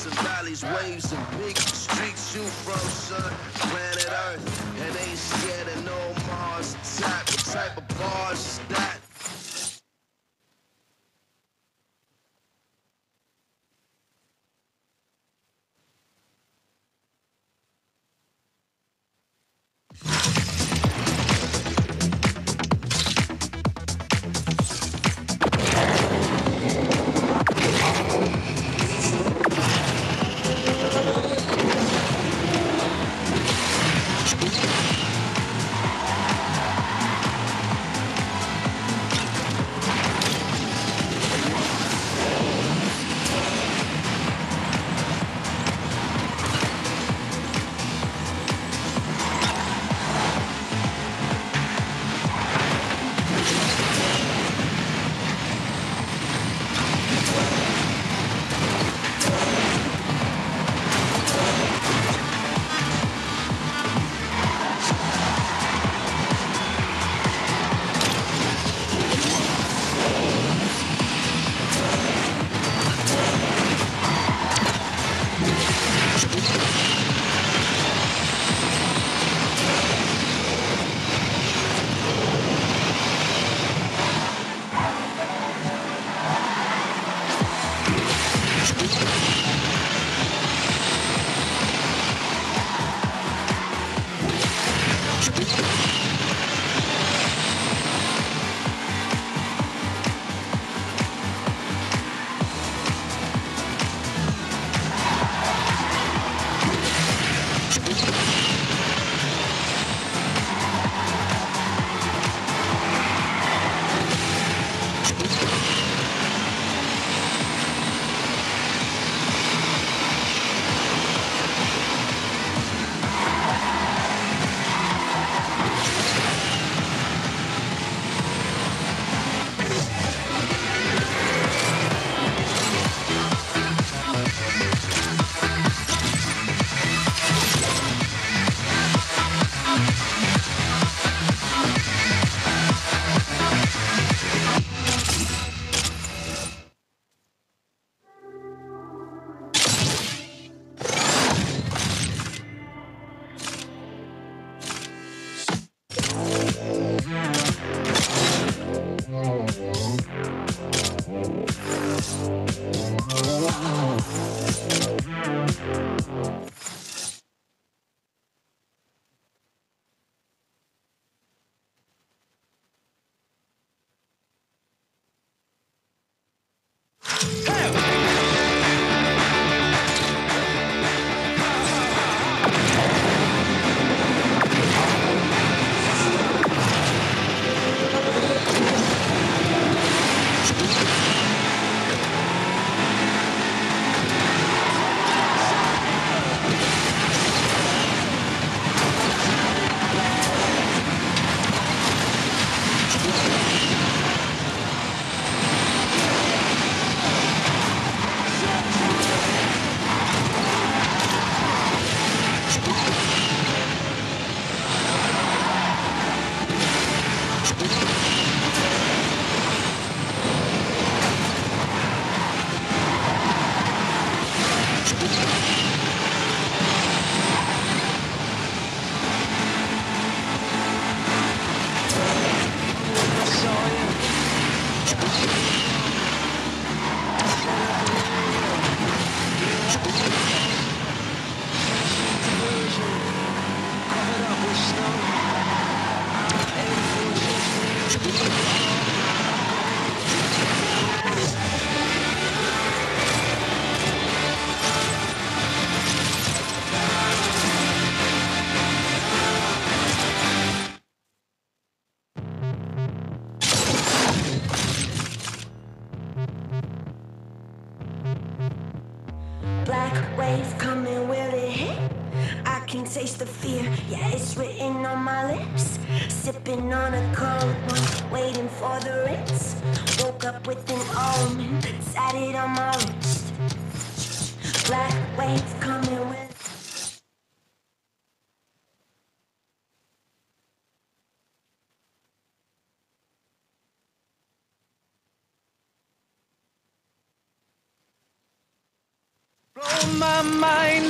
Views and valleys, waves and big streets you from, son. Planet Earth, and ain't scared of no Mars. What type of bars is that? うわ! the fear. Yeah, it's written on my lips. Sipping on a cold one, waiting for the rinse. Woke up with an omen, it on my wrist. Black waves coming with. my mind